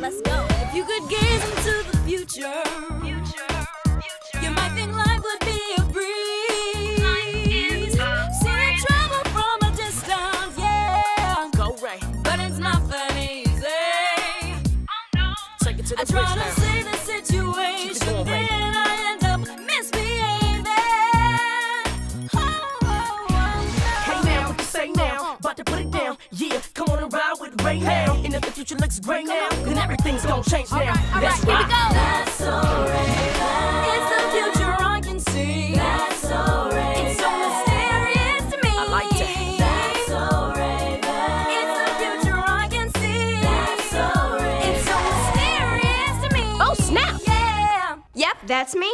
Let's go. If you could gaze into the future, you might think life would be a breeze. Seeing trouble from a distance, yeah. Go Ray. But it's not that easy. Take it to the I try to see the situation, going, then I end up misbehaving. Oh, oh, oh, Hey now, oh. what you say now? About to put it down. Yeah, come on and ride with Ray now. And if the future looks great now, then everything's gonna change now. That's Here we right. go. That's so Raven. It's the future I can see. That's so Raven. It's so mysterious to me. I like that. That's so It's the future I can see. That's so It's so mysterious to me. Oh, snap. Yeah. Yep, that's me.